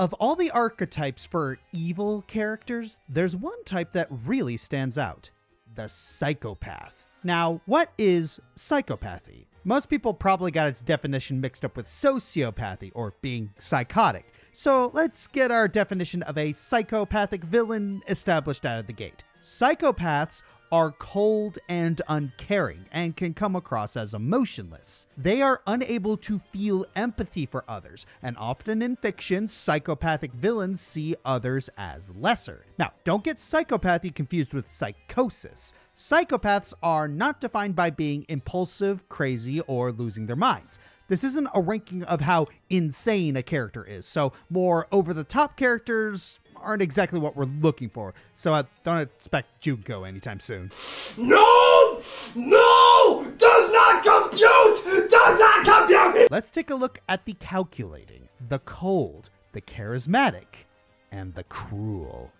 Of all the archetypes for evil characters, there's one type that really stands out the psychopath. Now, what is psychopathy? Most people probably got its definition mixed up with sociopathy or being psychotic. So let's get our definition of a psychopathic villain established out of the gate. Psychopaths are cold and uncaring and can come across as emotionless. They are unable to feel empathy for others, and often in fiction, psychopathic villains see others as lesser. Now, don't get psychopathy confused with psychosis. Psychopaths are not defined by being impulsive, crazy, or losing their minds. This isn't a ranking of how insane a character is, so more over the top characters aren't exactly what we're looking for, so I don't expect Junko anytime soon. No! No! Does not compute! Does not compute! Let's take a look at the calculating, the cold, the charismatic, and the cruel.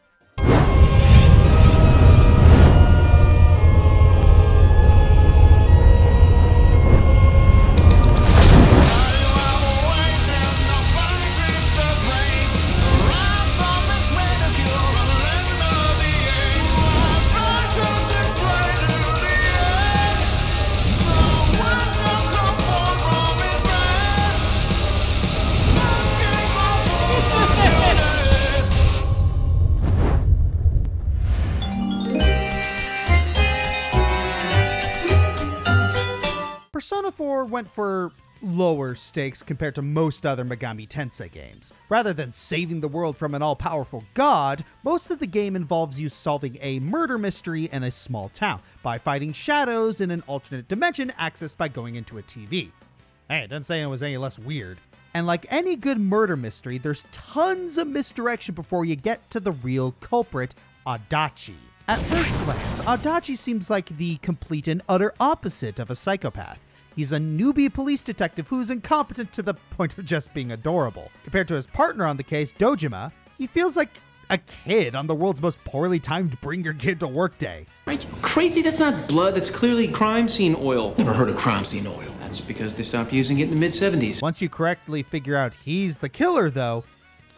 Went for lower stakes compared to most other Megami Tensei games. Rather than saving the world from an all powerful god, most of the game involves you solving a murder mystery in a small town by fighting shadows in an alternate dimension accessed by going into a TV. Hey, it doesn't say it was any less weird. And like any good murder mystery, there's tons of misdirection before you get to the real culprit, Adachi. At first glance, Adachi seems like the complete and utter opposite of a psychopath. He's a newbie police detective who's incompetent to the point of just being adorable. Compared to his partner on the case, Dojima, he feels like a kid on the world's most poorly timed bring your kid to work day. Right, you crazy? That's not blood. That's clearly crime scene oil. Never heard of crime scene oil. That's because they stopped using it in the mid 70s. Once you correctly figure out he's the killer, though,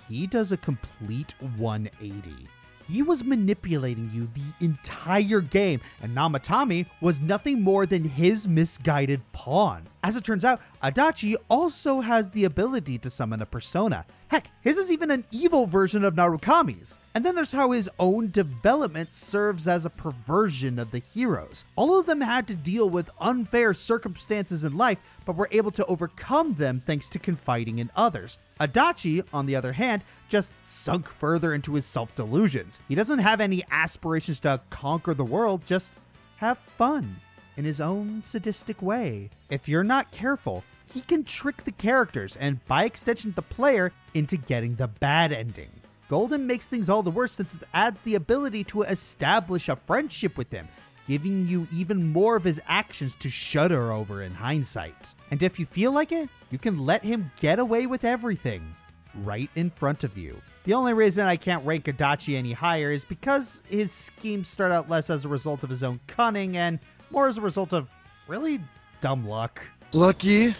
he does a complete 180. He was manipulating you the entire game, and Namatame was nothing more than his misguided pawn. As it turns out, Adachi also has the ability to summon a persona. Heck, his is even an evil version of Narukami's. And then there's how his own development serves as a perversion of the heroes. All of them had to deal with unfair circumstances in life, but were able to overcome them thanks to confiding in others. Adachi, on the other hand, just sunk further into his self delusions. He doesn't have any aspirations to conquer the world, just have fun in his own sadistic way. If you're not careful, he can trick the characters and, by extension, the player into getting the bad ending. Golden makes things all the worse since it adds the ability to establish a friendship with him, giving you even more of his actions to shudder over in hindsight. And if you feel like it, you can let him get away with everything right in front of you. The only reason I can't rank Adachi any higher is because his schemes start out less as a result of his own cunning and more as a result of really dumb luck. Lucky.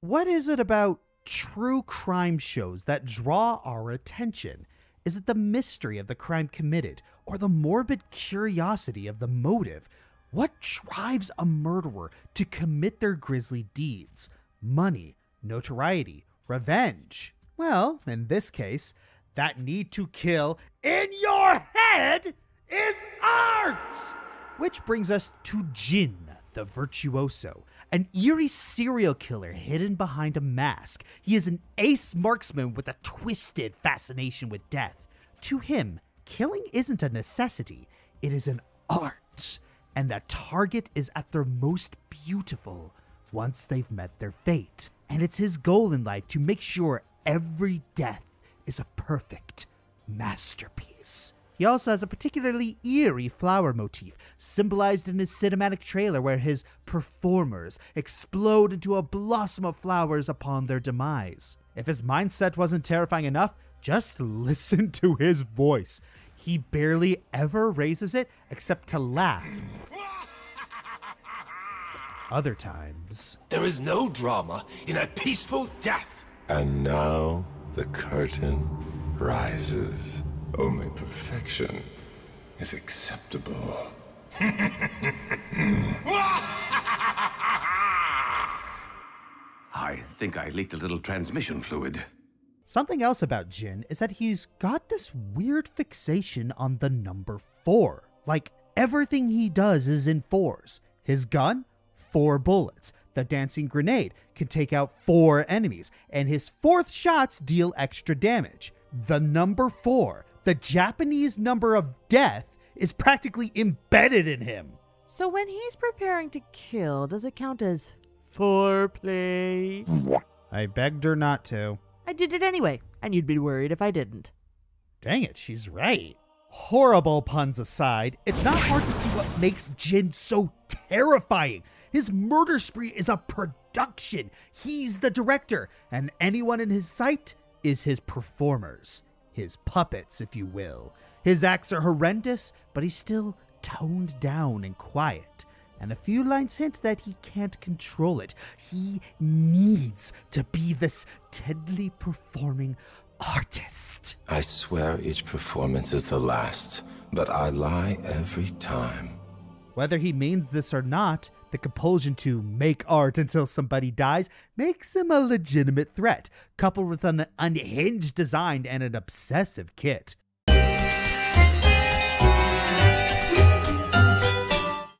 What is it about true crime shows that draw our attention? Is it the mystery of the crime committed or the morbid curiosity of the motive? What drives a murderer to commit their grisly deeds? Money, notoriety, revenge? Well, in this case, that need to kill in your head is art! Which brings us to Jhin, the virtuoso, an eerie serial killer hidden behind a mask. He is an ace marksman with a twisted fascination with death. To him, killing isn't a necessity, it is an art, and the target is at their most beautiful once they've met their fate. And it's his goal in life to make sure every death is a perfect masterpiece. He also has a particularly eerie flower motif, symbolized in his cinematic trailer where his performers explode into a blossom of flowers upon their demise. If his mindset wasn't terrifying enough, just listen to his voice. He barely ever raises it except to laugh. Other times. There is no drama in a peaceful death. And now the curtain rises. Only perfection is acceptable. I think I leaked a little transmission fluid. Something else about Jhin is that he's got this weird fixation on the number four. Like everything he does is in fours. His gun, four bullets. The dancing grenade can take out four enemies, and his fourth shots deal extra damage. The number four, the Japanese number of death, is practically embedded in him. So when he's preparing to kill, does it count as foreplay? I begged her not to. I did it anyway, and you'd be worried if I didn't. Dang it, she's right. Horrible puns aside, it's not hard to see what makes Jhin so terrifying. His murder spree is a production. He's the director, and anyone in his sight is his performers, his puppets, if you will. His acts are horrendous, but he's still toned down and quiet. And a few lines hint that he can't control it. He needs to be this deadly performing artist. I swear each performance is the last, but I lie every time. Whether he means this or not, the compulsion to make art until somebody dies makes him a legitimate threat, coupled with an unhinged design and an obsessive kit.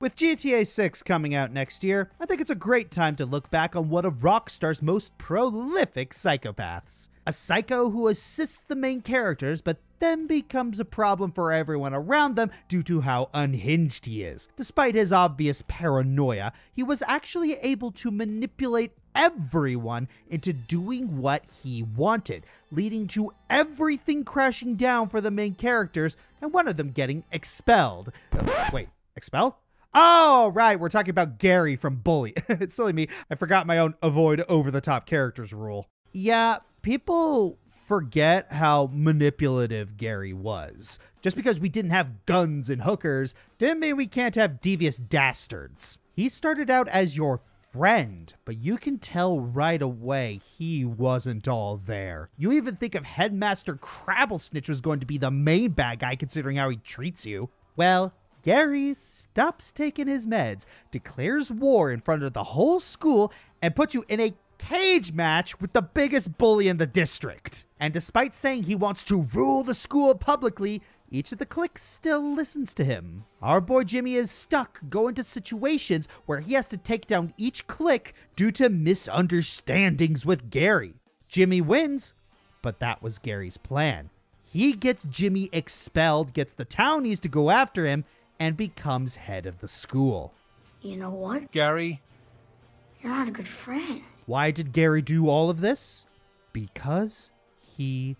With GTA 6 coming out next year, I think it's a great time to look back on one of Rockstar's most prolific psychopaths. A psycho who assists the main characters, but then becomes a problem for everyone around them due to how unhinged he is. Despite his obvious paranoia, he was actually able to manipulate everyone into doing what he wanted, leading to everything crashing down for the main characters and one of them getting expelled. Uh, wait, expelled? Oh, right. We're talking about Gary from Bully. silly me. I forgot my own avoid over the top characters rule. Yeah, people forget how manipulative Gary was. Just because we didn't have guns and hookers didn't mean we can't have devious dastards. He started out as your friend, but you can tell right away he wasn't all there. You even think of Headmaster Crabblesnitch was going to be the main bad guy considering how he treats you. Well, Gary stops taking his meds, declares war in front of the whole school, and puts you in a cage match with the biggest bully in the district. And despite saying he wants to rule the school publicly, each of the cliques still listens to him. Our boy Jimmy is stuck going to situations where he has to take down each clique due to misunderstandings with Gary. Jimmy wins, but that was Gary's plan. He gets Jimmy expelled, gets the townies to go after him, and becomes head of the school. You know what? Gary, You're not a good friend. Why did Gary do all of this? Because he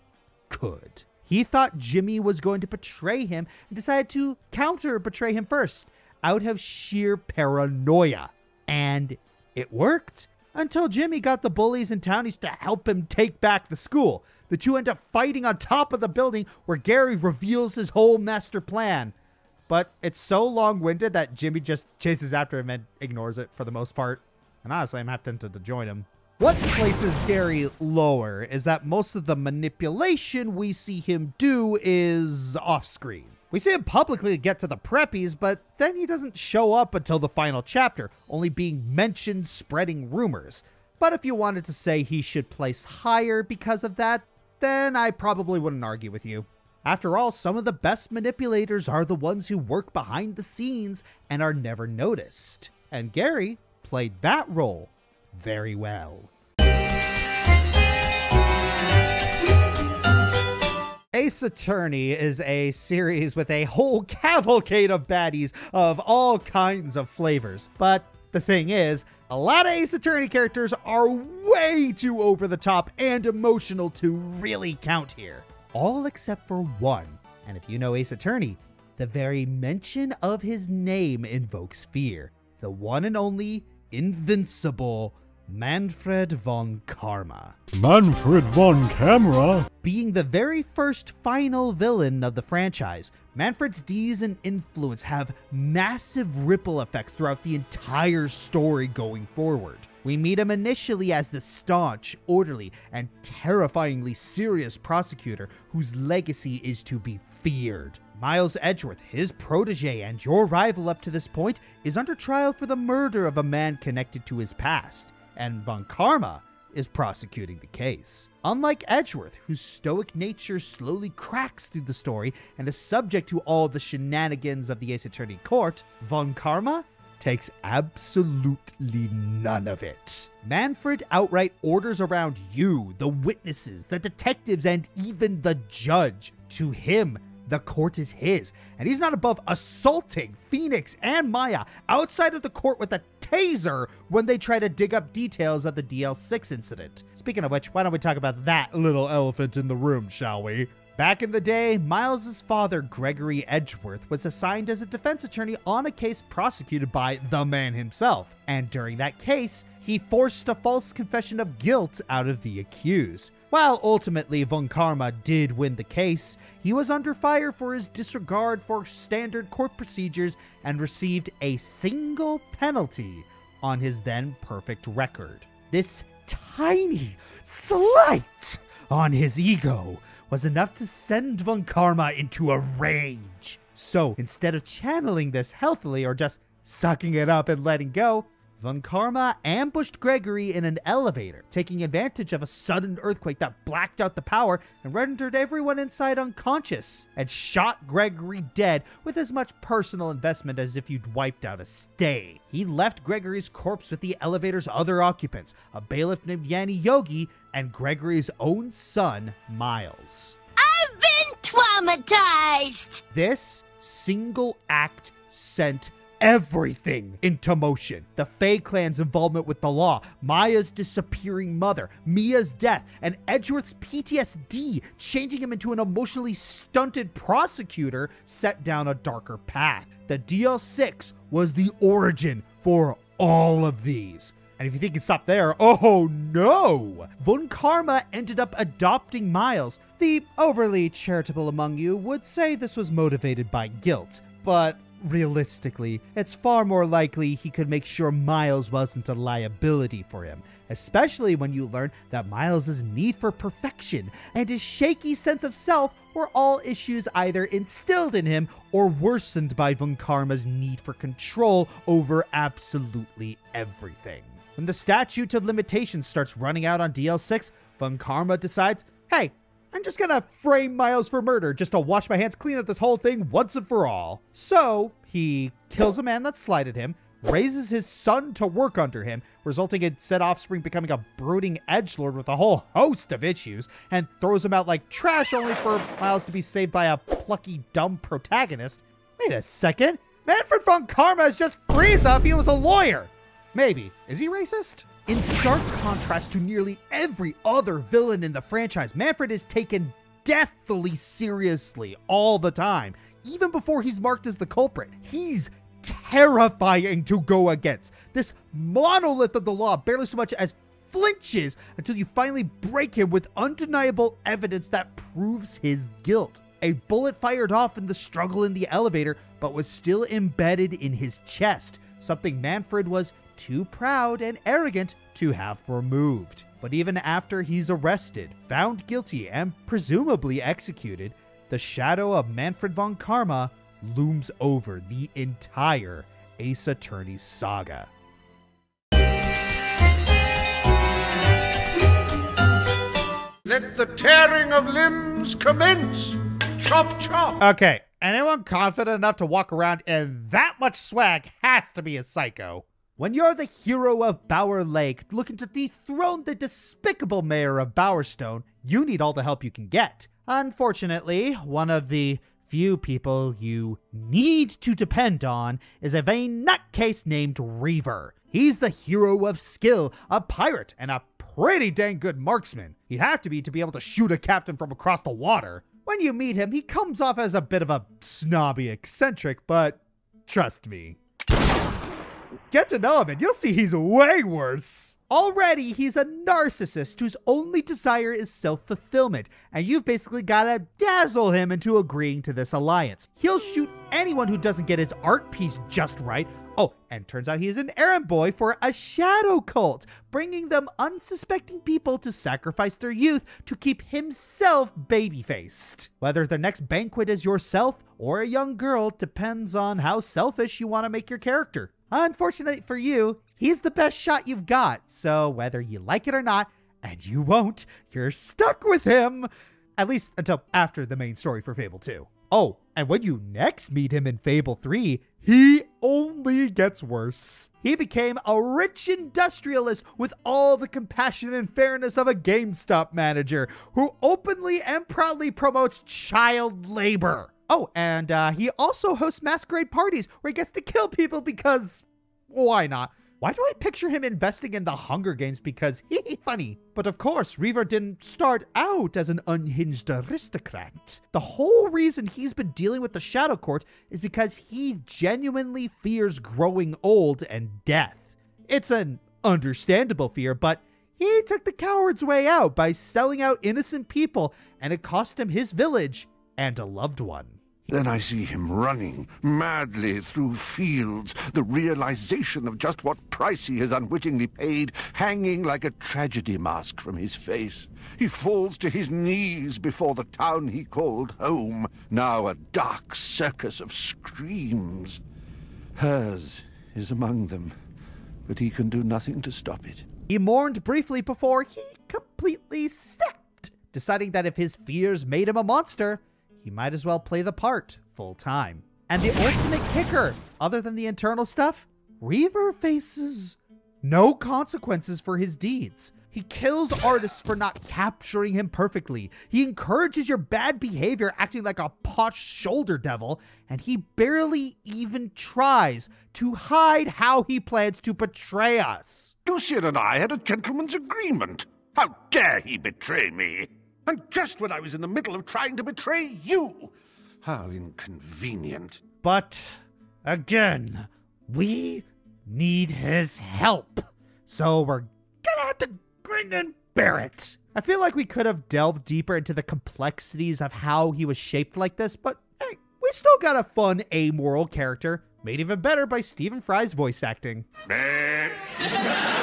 could. He thought Jimmy was going to betray him and decided to counter betray him first out of sheer paranoia. And it worked until Jimmy got the bullies and townies to help him take back the school. The two end up fighting on top of the building where Gary reveals his whole master plan. But it's so long winded that Jimmy just chases after him and ignores it for the most part. And honestly, I'm half tempted to join him. What places Gary lower is that most of the manipulation we see him do is off screen. We see him publicly get to the preppies, but then he doesn't show up until the final chapter, only being mentioned spreading rumors. But if you wanted to say he should place higher because of that, then I probably wouldn't argue with you. After all, some of the best manipulators are the ones who work behind the scenes and are never noticed. And Gary played that role very well. Ace Attorney is a series with a whole cavalcade of baddies of all kinds of flavors. But the thing is, a lot of Ace Attorney characters are way too over the top and emotional to really count here. All except for one. And if you know Ace Attorney, the very mention of his name invokes fear. The one and only invincible Manfred von Karma. Manfred von Camera. Being the very first final villain of the franchise, Manfred's deeds and influence have massive ripple effects throughout the entire story going forward. We meet him initially as the staunch, orderly, and terrifyingly serious prosecutor whose legacy is to be feared. Miles Edgeworth, his protege and your rival up to this point, is under trial for the murder of a man connected to his past, and Von Karma is prosecuting the case. Unlike Edgeworth, whose stoic nature slowly cracks through the story and is subject to all the shenanigans of the Ace Attorney Court, Von Karma takes absolutely none of it. Manfred outright orders around you, the witnesses, the detectives, and even the judge. To him, the court is his, and he's not above assaulting Phoenix and Maya outside of the court with a taser when they try to dig up details of the DL6 incident. Speaking of which, why don't we talk about that little elephant in the room, shall we? Back in the day, Miles's father, Gregory Edgeworth, was assigned as a defense attorney on a case prosecuted by the man himself, and during that case, he forced a false confession of guilt out of the accused. While ultimately Von Karma did win the case, he was under fire for his disregard for standard court procedures and received a single penalty on his then perfect record. This tiny slight on his ego was enough to send Von Karma into a rage. So instead of channeling this healthily or just sucking it up and letting go, Von Karma ambushed Gregory in an elevator, taking advantage of a sudden earthquake that blacked out the power and rendered everyone inside unconscious, and shot Gregory dead with as much personal investment as if you'd wiped out a stay. He left Gregory's corpse with the elevator's other occupants, a bailiff named Yanni Yogi, and Gregory's own son, Miles. I've been traumatized! This single act sent everything into motion. The Fey clan's involvement with the law, Maya's disappearing mother, Mia's death, and Edgeworth's PTSD changing him into an emotionally stunted prosecutor set down a darker path. The DL6 was the origin for all of these. And if you think it stopped there, oh no! Von Karma ended up adopting Miles. The overly charitable among you would say this was motivated by guilt, but realistically, it's far more likely he could make sure Miles wasn't a liability for him, especially when you learn that Miles's need for perfection and his shaky sense of self were all issues either instilled in him or worsened by Von Karma's need for control over absolutely everything. When the statute of limitations starts running out on DL6, Von Karma decides, hey, I'm just gonna frame Miles for murder just to wash my hands clean of this whole thing once and for all. So he kills a man that slighted him, raises his son to work under him, resulting in said offspring becoming a brooding edgelord with a whole host of issues, and throws him out like trash only for Miles to be saved by a plucky, dumb protagonist. Wait a second. Manfred von Karma is just Frieza if he was a lawyer. Maybe. Is he racist? In stark contrast to nearly every other villain in the franchise, Manfred is taken deathly seriously all the time. Even before he's marked as the culprit, he's terrifying to go against. This monolith of the law barely so much as flinches until you finally break him with undeniable evidence that proves his guilt. A bullet fired off in the struggle in the elevator, but was still embedded in his chest, something Manfred was too proud and arrogant to have removed. But even after he's arrested, found guilty, and presumably executed, the shadow of Manfred von Karma looms over the entire Ace Attorney saga. Let the tearing of limbs commence. Chop chop. Okay, anyone confident enough to walk around in that much swag has to be a psycho. When you're the hero of Bower Lake looking to dethrone the despicable mayor of Bowerstone, you need all the help you can get. Unfortunately, one of the few people you need to depend on is a vain nutcase named Reaver. He's the hero of skill, a pirate, and a pretty dang good marksman. He'd have to be to be able to shoot a captain from across the water. When you meet him, he comes off as a bit of a snobby eccentric, but trust me, Get to know him and you'll see he's way worse. Already, he's a narcissist whose only desire is self fulfillment, and you've basically got to dazzle him into agreeing to this alliance. He'll shoot anyone who doesn't get his art piece just right. Oh, and turns out he is an errand boy for a shadow cult, bringing them unsuspecting people to sacrifice their youth to keep himself baby faced. Whether the next banquet is yourself or a young girl depends on how selfish you want to make your character. Unfortunately for you, he's the best shot you've got, so whether you like it or not, and you won't, you're stuck with him. At least until after the main story for Fable 2. Oh, and when you next meet him in Fable 3, he only gets worse. He became a rich industrialist with all the compassion and fairness of a GameStop manager who openly and proudly promotes child labor. Oh, and uh, he also hosts masquerade parties where he gets to kill people because why not? Why do I picture him investing in the Hunger Games because he funny? But of course, Reaver didn't start out as an unhinged aristocrat. The whole reason he's been dealing with the Shadow Court is because he genuinely fears growing old and death. It's an understandable fear, but he took the coward's way out by selling out innocent people, and it cost him his village and a loved one. Then I see him running madly through fields, the realization of just what price he has unwittingly paid hanging like a tragedy mask from his face. He falls to his knees before the town he called home, now a dark circus of screams. Hers is among them, but he can do nothing to stop it. He mourned briefly before he completely snapped, deciding that if his fears made him a monster, he might as well play the part full time. And the ultimate kicker, other than the internal stuff, Reaver faces no consequences for his deeds. He kills artists for not capturing him perfectly. He encourages your bad behavior, acting like a posh shoulder devil, and he barely even tries to hide how he plans to betray us. Lucian and I had a gentleman's agreement. How dare he betray me? And just when I was in the middle of trying to betray you. How inconvenient. But again, we need his help. So we're gonna have to grin and bear it. I feel like we could have delved deeper into the complexities of how he was shaped like this, but hey, we still got a fun, amoral character, made even better by Stephen Fry's voice acting.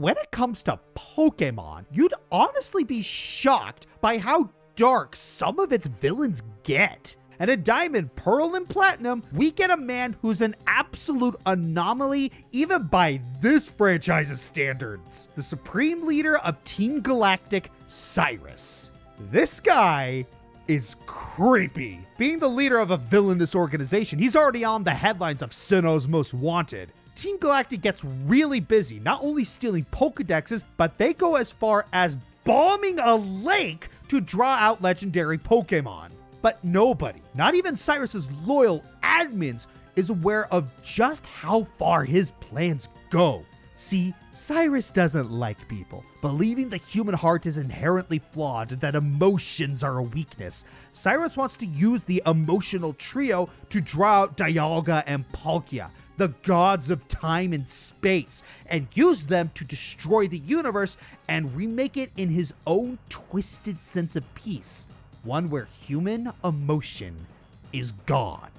when it comes to Pokemon, you'd honestly be shocked by how dark some of its villains get. And in Diamond, Pearl, and Platinum, we get a man who's an absolute anomaly even by this franchise's standards. The supreme leader of Team Galactic, Cyrus. This guy is creepy. Being the leader of a villainous organization, he's already on the headlines of Sinnoh's Most Wanted. Team Galactic gets really busy, not only stealing Pokedexes, but they go as far as bombing a lake to draw out legendary Pokemon. But nobody, not even Cyrus's loyal admins, is aware of just how far his plans go. See, Cyrus doesn't like people, believing the human heart is inherently flawed and that emotions are a weakness. Cyrus wants to use the emotional trio to draw out Dialga and Palkia, the gods of time and space, and use them to destroy the universe and remake it in his own twisted sense of peace, one where human emotion is gone.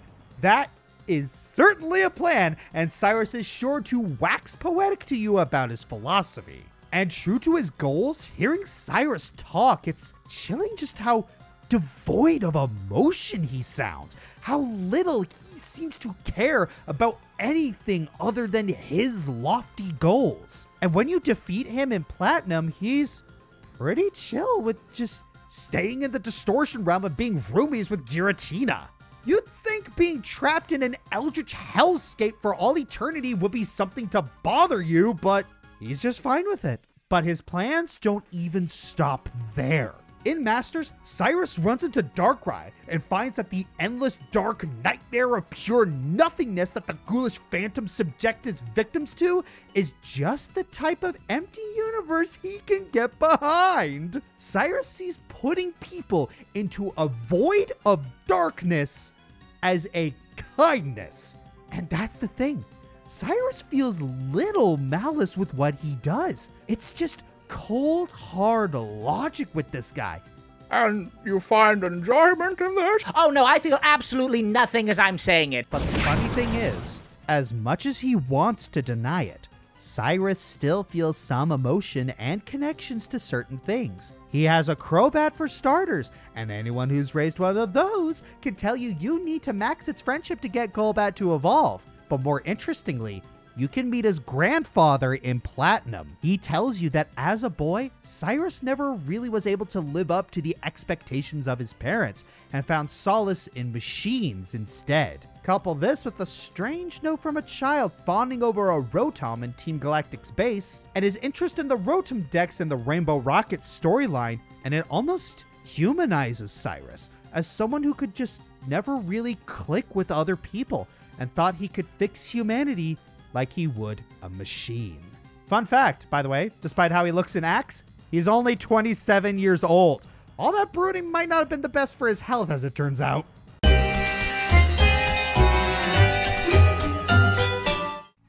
That is certainly a plan, and Cyrus is sure to wax poetic to you about his philosophy. And true to his goals, hearing Cyrus talk, it's chilling just how devoid of emotion he sounds, how little he seems to care about anything other than his lofty goals. And when you defeat him in Platinum, he's pretty chill with just staying in the distortion realm and being roomies with Giratina. You'd think being trapped in an eldritch hellscape for all eternity would be something to bother you, but he's just fine with it. But his plans don't even stop there. In Masters, Cyrus runs into Darkrai and finds that the endless dark nightmare of pure nothingness that the ghoulish phantom subject his victims to is just the type of empty universe he can get behind. Cyrus sees putting people into a void of darkness as a kindness. And that's the thing. Cyrus feels little malice with what he does. It's just cold, hard logic with this guy. And you find enjoyment in this? Oh no, I feel absolutely nothing as I'm saying it. But the funny thing is, as much as he wants to deny it, Cyrus still feels some emotion and connections to certain things. He has a Crobat for starters, and anyone who's raised one of those can tell you you need to max its friendship to get Golbat to evolve. But more interestingly, you can meet his grandfather in Platinum. He tells you that as a boy, Cyrus never really was able to live up to the expectations of his parents and found solace in machines instead. Couple this with a strange note from a child fawning over a Rotom in Team Galactic's base, and his interest in the Rotom Dex in the Rainbow Rocket storyline, and it almost humanizes Cyrus as someone who could just never really click with other people and thought he could fix humanity like he would a machine. Fun fact, by the way, despite how he looks and acts, he's only 27 years old. All that brooding might not have been the best for his health, as it turns out.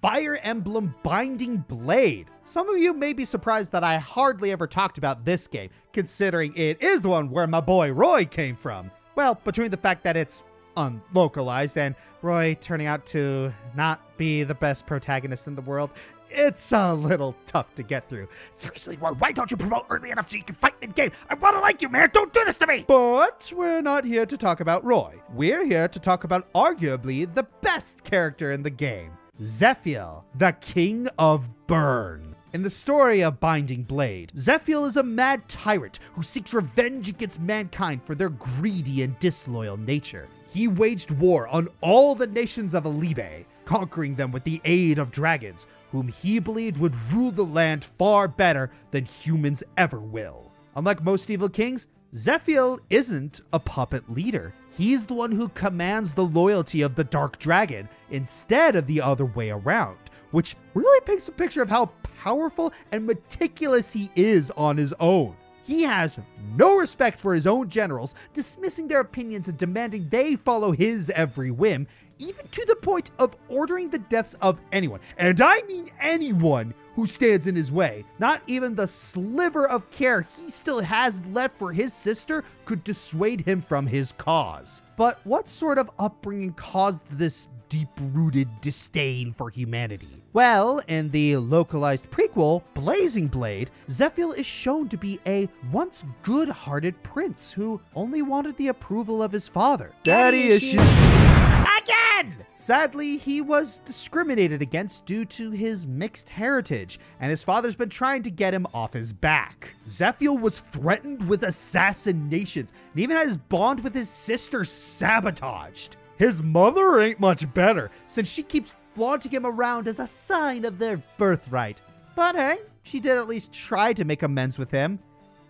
Fire Emblem Binding Blade. Some of you may be surprised that I hardly ever talked about this game, considering it is the one where my boy Roy came from. Well, between the fact that it's unlocalized and Roy turning out to not be the best protagonist in the world, it's a little tough to get through. Seriously, Roy, why don't you promote early enough so you can fight in game? I want to like you, man. Don't do this to me. But we're not here to talk about Roy. We're here to talk about arguably the best character in the game, Zephiel, the King of Bern. In the story of Binding Blade, Zephiel is a mad tyrant who seeks revenge against mankind for their greedy and disloyal nature. He waged war on all the nations of Elibe, conquering them with the aid of dragons, whom he believed would rule the land far better than humans ever will. Unlike most evil kings, Zephiel isn't a puppet leader. He's the one who commands the loyalty of the Dark Dragon instead of the other way around, which really paints a picture of how powerful and meticulous he is on his own. He has no respect for his own generals, dismissing their opinions and demanding they follow his every whim, even to the point of ordering the deaths of anyone, and I mean anyone who stands in his way. Not even the sliver of care he still has left for his sister could dissuade him from his cause. But what sort of upbringing caused this deep rooted disdain for humanity? Well, in the localized prequel, Blazing Blade, Zephiel is shown to be a once good hearted prince who only wanted the approval of his father. Daddy issues. Again! Sadly, he was discriminated against due to his mixed heritage, and his father's been trying to get him off his back. Zephiel was threatened with assassinations, and even had his bond with his sister sabotaged. His mother ain't much better, since she keeps flaunting him around as a sign of their birthright. But hey, she did at least try to make amends with him,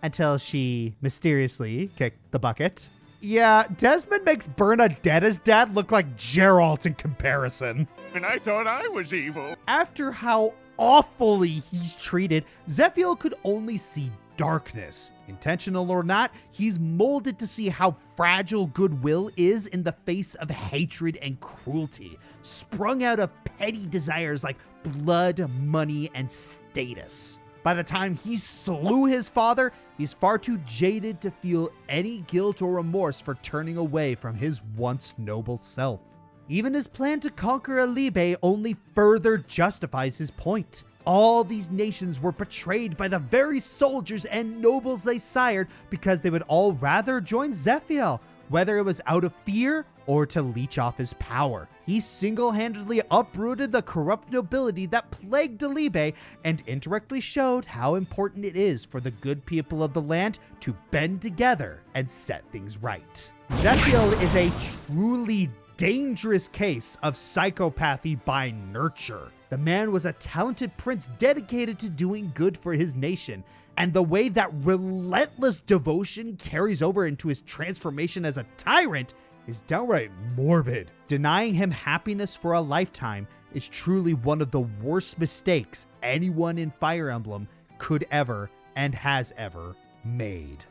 until she mysteriously kicked the bucket. Yeah, Desmond makes Bernadette's dad look like Jeralt in comparison. And I thought I was evil. After how awfully he's treated, Zephiel could only see darkness. Intentional or not, he's molded to see how fragile goodwill is in the face of hatred and cruelty, sprung out of petty desires like blood, money, and status. By the time he slew his father, he's far too jaded to feel any guilt or remorse for turning away from his once noble self. Even his plan to conquer Elibe only further justifies his point. All these nations were betrayed by the very soldiers and nobles they sired because they would all rather join Zephiel, whether it was out of fear or to leech off his power. He single-handedly uprooted the corrupt nobility that plagued Elibe and indirectly showed how important it is for the good people of the land to bend together and set things right. Zephiel is a truly dangerous case of psychopathy by nurture. The man was a talented prince dedicated to doing good for his nation, and the way that relentless devotion carries over into his transformation as a tyrant is downright morbid. Denying him happiness for a lifetime is truly one of the worst mistakes anyone in Fire Emblem could ever and has ever made.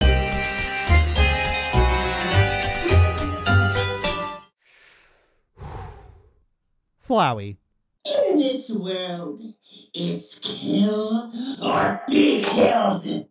Flowey. In this world, it's kill or be killed.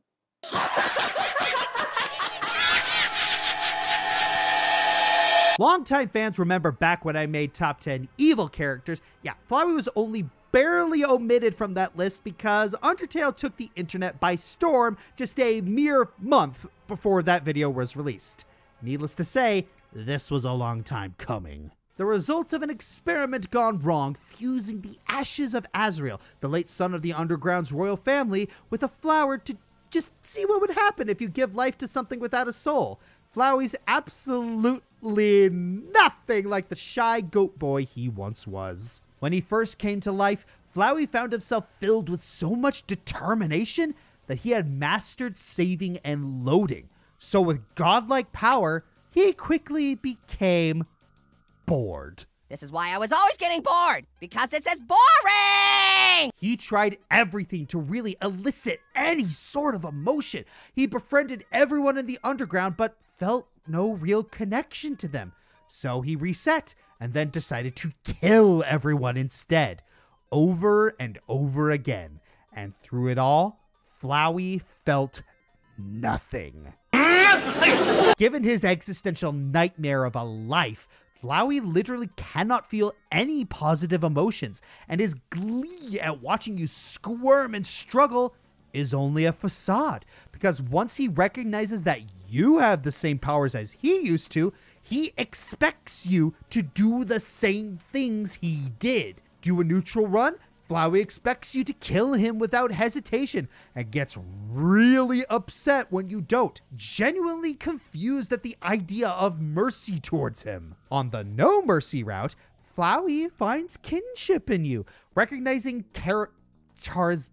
Longtime fans remember back when I made top 10 evil characters. Yeah, Flowey was only barely omitted from that list because Undertale took the internet by storm just a mere month before that video was released. Needless to say, this was a long time coming. The result of an experiment gone wrong, fusing the ashes of Asriel, the late son of the Underground's royal family, with a flower to just see what would happen if you give life to something without a soul. Flowey's absolutely nothing like the shy goat boy he once was. When he first came to life, Flowey found himself filled with so much determination that he had mastered saving and loading. So, with godlike power, he quickly became bored. This is why I was always getting bored, because it says boring! He tried everything to really elicit any sort of emotion. He befriended everyone in the underground, but felt no real connection to them. So he reset and then decided to kill everyone instead, over and over again. And through it all, Flowey felt nothing. Given his existential nightmare of a life, Flowey literally cannot feel any positive emotions, and his glee at watching you squirm and struggle is only a facade. Because once he recognizes that you have the same powers as he used to, he expects you to do the same things he did. Do a neutral run? Flowey expects you to kill him without hesitation and gets really upset when you don't, genuinely confused at the idea of mercy towards him. On the no mercy route, Flowey finds kinship in you, recognizing Chara's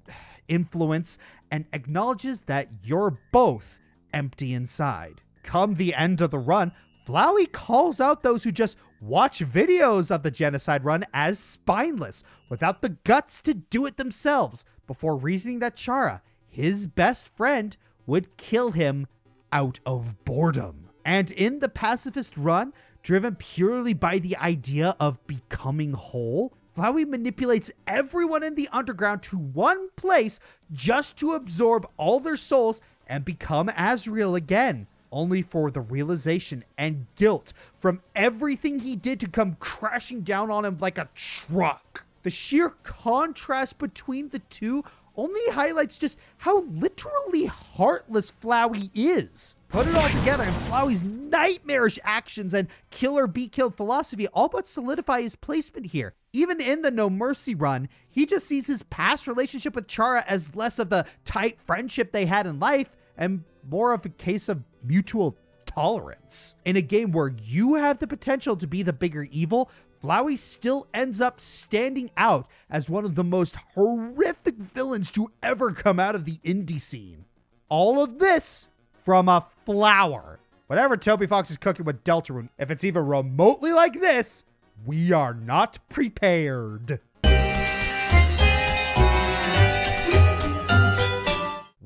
influence and acknowledges that you're both empty inside. Come the end of the run, Flowey calls out those who just watch videos of the genocide run as spineless without the guts to do it themselves before reasoning that Chara, his best friend, would kill him out of boredom. And in the pacifist run, driven purely by the idea of becoming whole, Flowey manipulates everyone in the underground to one place just to absorb all their souls and become Asriel again only for the realization and guilt from everything he did to come crashing down on him like a truck. The sheer contrast between the two only highlights just how literally heartless Flowey is. Put it all together, and Flowey's nightmarish actions and killer be killed philosophy all but solidify his placement here. Even in the No Mercy run, he just sees his past relationship with Chara as less of the tight friendship they had in life and more of a case of mutual tolerance. In a game where you have the potential to be the bigger evil, Flowey still ends up standing out as one of the most horrific villains to ever come out of the indie scene. All of this from a flower. Whatever Toby Fox is cooking with Deltarune, if it's even remotely like this, we are not prepared.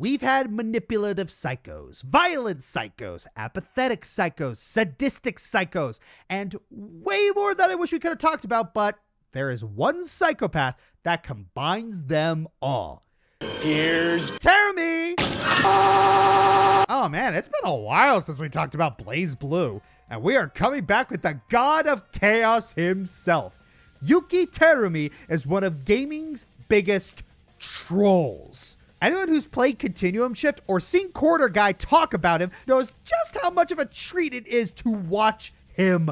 We've had manipulative psychos, violent psychos, apathetic psychos, sadistic psychos, and way more that I wish we could have talked about, but there is one psychopath that combines them all. Here's Terumi! Oh man, it's been a while since we talked about BlazBlue, and we are coming back with the god of chaos himself. Yuki Terumi is one of gaming's biggest trolls. Anyone who's played Continuum Shift or seen Quarter Guy talk about him knows just how much of a treat it is to watch him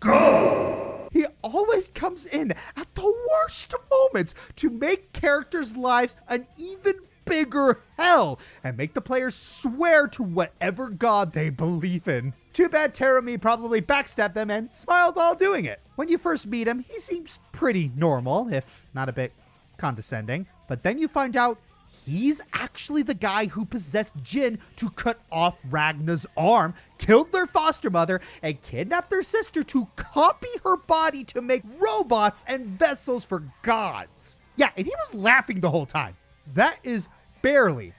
go. He always comes in at the worst moments to make characters' lives an even bigger hell and make the players swear to whatever god they believe in. Too bad Terumi probably backstabbed them and smiled while doing it. When you first meet him, he seems pretty normal, if not a bit condescending. But then you find out he's actually the guy who possessed Jin to cut off Ragna's arm, killed their foster mother, and kidnapped their sister to copy her body to make robots and vessels for gods. Yeah, and he was laughing the whole time. That is barely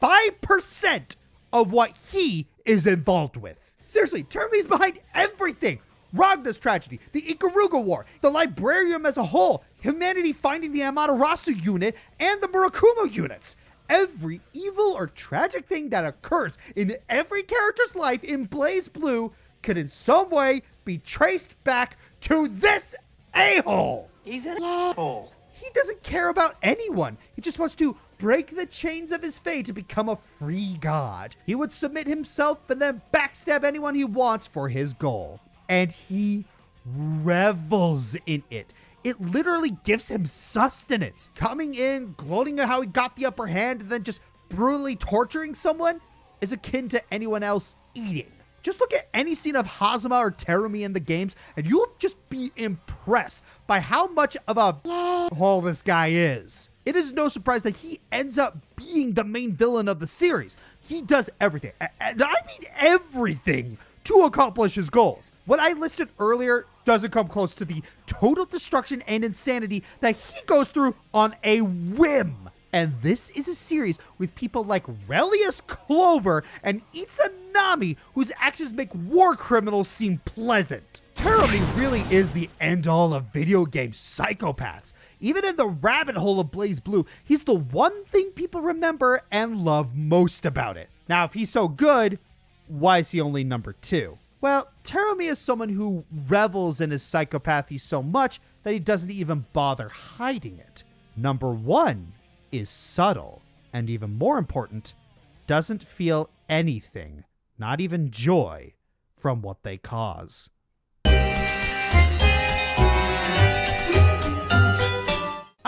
5% of what he is involved with. Seriously, Terumi's behind everything. Ragna's tragedy, the Ikaruga War, the Librarium as a whole, humanity finding the Amaterasu unit, and the Murakumo units. Every evil or tragic thing that occurs in every character's life in BlazBlue could in some way be traced back to this a-hole. He's an a-hole. He doesn't care about anyone. He just wants to break the chains of his fate to become a free god. He would submit himself and then backstab anyone he wants for his goal. And he revels in it. It literally gives him sustenance. Coming in, gloating at how he got the upper hand, and then just brutally torturing someone is akin to anyone else eating. Just look at any scene of Hazama or Terumi in the games, and you'll just be impressed by how much of a hole this guy is. It is no surprise that he ends up being the main villain of the series. He does everything, and I mean everything, to accomplish his goals. What I listed earlier doesn't come close to the total destruction and insanity that he goes through on a whim. And this is a series with people like Relius Clover and Izanami, whose actions make war criminals seem pleasant. Terumi really is the end all of video game psychopaths. Even in the rabbit hole of BlazBlue, he's the one thing people remember and love most about it. Now, if he's so good, why is he only number two? Well, Terumi is someone who revels in his psychopathy so much that he doesn't even bother hiding it. Number one is subtle, and even more important, doesn't feel anything, not even joy, from what they cause.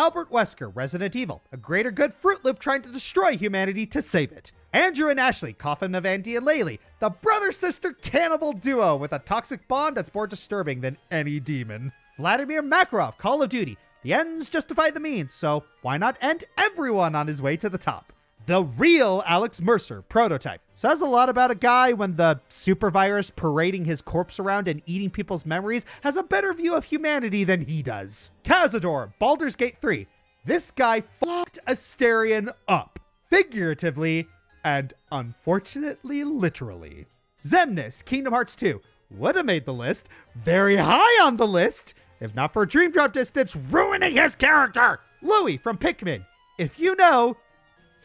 Albert Wesker, Resident Evil, a greater good Fruit Loop trying to destroy humanity to save it. Andrew and Ashley, Coffin of Andy and Leyley, the brother sister cannibal duo with a toxic bond that's more disturbing than any demon. Vladimir Makarov, Call of Duty, the ends justify the means, so why not end everyone on his way to the top? The real Alex Mercer prototype says a lot about a guy when the super virus parading his corpse around and eating people's memories has a better view of humanity than he does. Cazador, Baldur's Gate 3. This guy fucked Astarion up, figuratively and unfortunately literally. Xemnas, Kingdom Hearts 2. Would have made the list. Very high on the list. If not for Dream Drop Distance ruining his character. Louis from Pikmin. If you know,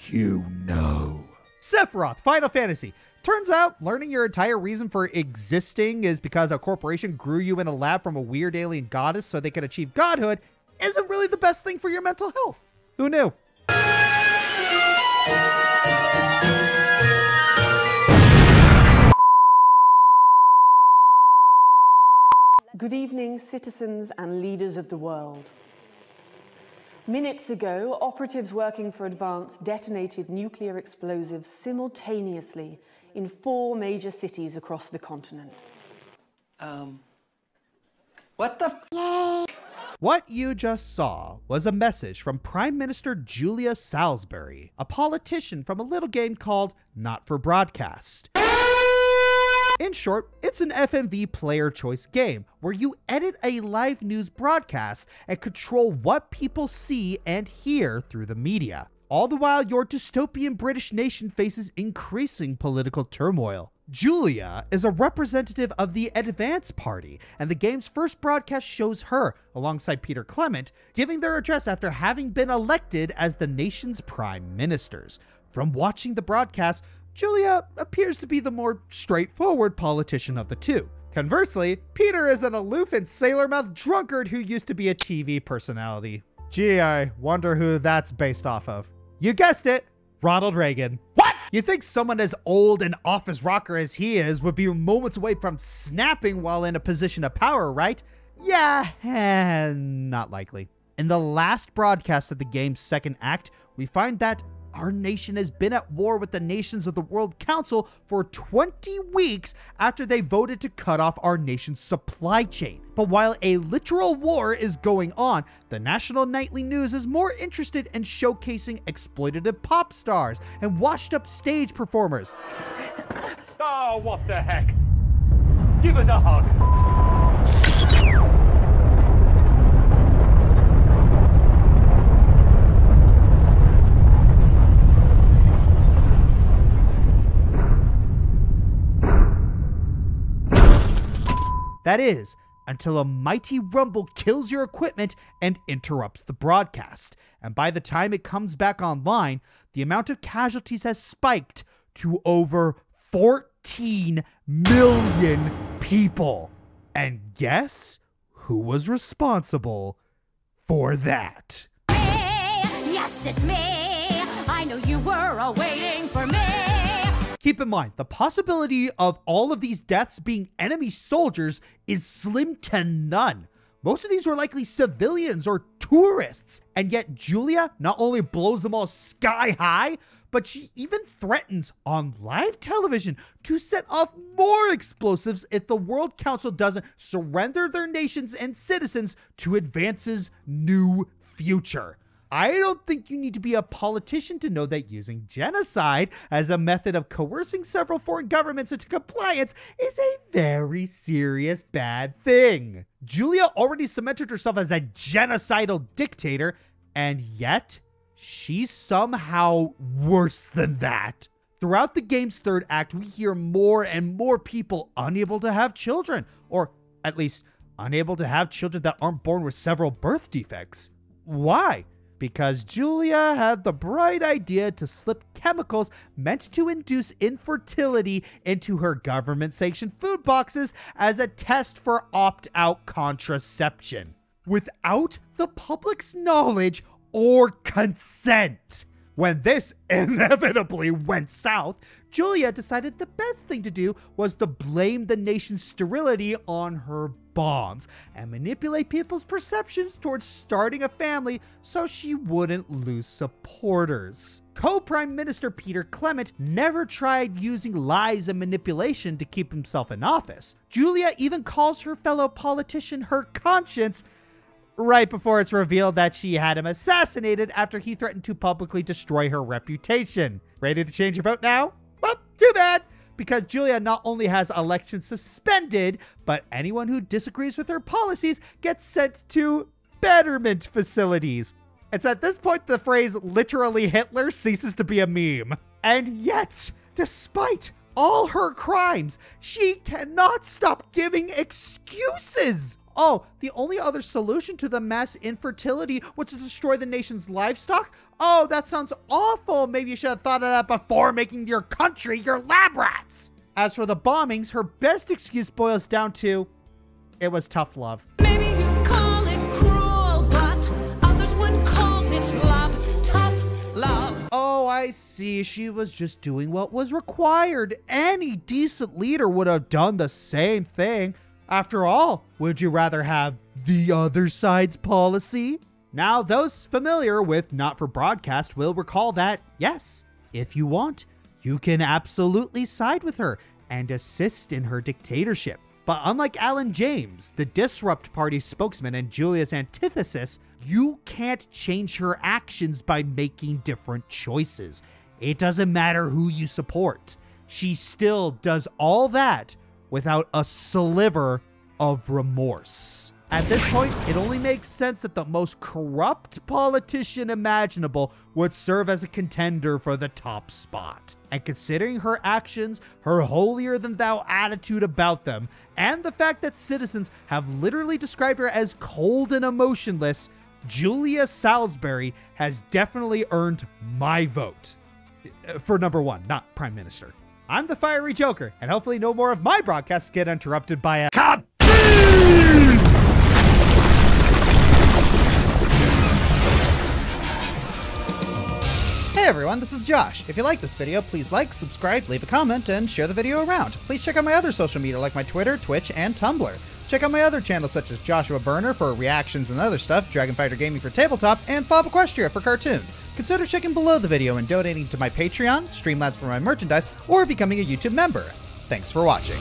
you know. Sephiroth, Final Fantasy. Turns out, learning your entire reason for existing is because a corporation grew you in a lab from a weird alien goddess so they could achieve godhood isn't really the best thing for your mental health. Who knew? Good evening, citizens and leaders of the world. Minutes ago, operatives working for Advance detonated nuclear explosives simultaneously in four major cities across the continent. Um. What the f- What you just saw was a message from Prime Minister Julia Salisbury, a politician from a little game called Not for Broadcast. In short, it's an FMV player choice game where you edit a live news broadcast and control what people see and hear through the media. All the while, your dystopian British nation faces increasing political turmoil. Julia is a representative of the Advance Party, and the game's first broadcast shows her, alongside Peter Clement, giving their address after having been elected as the nation's prime ministers. From watching the broadcast, Julia appears to be the more straightforward politician of the two. Conversely, Peter is an aloof and sailor mouth drunkard who used to be a TV personality. Gee, I wonder who that's based off of. You guessed it, Ronald Reagan. What? You think someone as old and office rocker as he is would be moments away from snapping while in a position of power, right? Yeah, eh, not likely. In the last broadcast of the game's second act, we find that our nation has been at war with the nations of the World Council for 20 weeks after they voted to cut off our nation's supply chain. But while a literal war is going on, the national nightly news is more interested in showcasing exploitative pop stars and washed up stage performers. Oh, what the heck? Give us a hug. That is, until a mighty rumble kills your equipment and interrupts the broadcast. And by the time it comes back online, the amount of casualties has spiked to over 14 million people. And guess who was responsible for that? Yes, it's me. I know you were all waiting for me. Keep in mind, the possibility of all of these deaths being enemy soldiers is slim to none. Most of these were likely civilians or tourists, and yet Julia not only blows them all sky high, but she even threatens on live television to set off more explosives if the World Council doesn't surrender their nations and citizens to Advance's new future. I don't think you need to be a politician to know that using genocide as a method of coercing several foreign governments into compliance is a very serious bad thing. Julia already cemented herself as a genocidal dictator, and yet she's somehow worse than that. Throughout the game's third act, we hear more and more people unable to have children, or at least unable to have children that aren't born with several birth defects. Why? Because Julia had the bright idea to slip chemicals meant to induce infertility into her government sanctioned food boxes as a test for opt out contraception without the public's knowledge or consent. When this inevitably went south, Julia decided the best thing to do was to blame the nation's sterility on her bombs and manipulate people's perceptions towards starting a family so she wouldn't lose supporters. Co Prime Minister Peter Clement never tried using lies and manipulation to keep himself in office. Julia even calls her fellow politician her conscience right before it's revealed that she had him assassinated after he threatened to publicly destroy her reputation. Ready to change your vote now? Well, too bad, because Julia not only has elections suspended, but anyone who disagrees with her policies gets sent to betterment facilities. It's at this point the phrase literally Hitler ceases to be a meme. And yet, despite all her crimes, she cannot stop giving excuses. Oh, the only other solution to the mass infertility was to destroy the nation's livestock? Oh, that sounds awful. Maybe you should have thought of that before making your country your lab rats. As for the bombings, her best excuse boils down to it was tough love. Maybe you call it cruel, but others would call it love. Tough love. Oh, I see. She was just doing what was required. Any decent leader would have done the same thing. After all, would you rather have the other side's policy? Now, those familiar with Not for Broadcast will recall that, yes, if you want, you can absolutely side with her and assist in her dictatorship. But unlike Alan James, the Disrupt Party spokesman and Julia's antithesis, you can't change her actions by making different choices. It doesn't matter who you support. She still does all that without a sliver of remorse. At this point, it only makes sense that the most corrupt politician imaginable would serve as a contender for the top spot. And considering her actions, her holier than thou attitude about them, and the fact that citizens have literally described her as cold and emotionless, Julia Salisbury has definitely earned my vote. Uh, for number one, not Prime Minister. I'm the Fiery Joker, and hopefully no more of my broadcasts get interrupted by a Cut! Everyone, this is Josh. If you like this video, please like, subscribe, leave a comment, and share the video around. Please check out my other social media like my Twitter, Twitch, and Tumblr. Check out my other channels such as Joshua Burner for reactions and other stuff, Dragon Fighter Gaming for tabletop, and Bob Equestria for cartoons. Consider checking below the video and donating to my Patreon, Streamlabs for my merchandise, or becoming a YouTube member. Thanks for watching.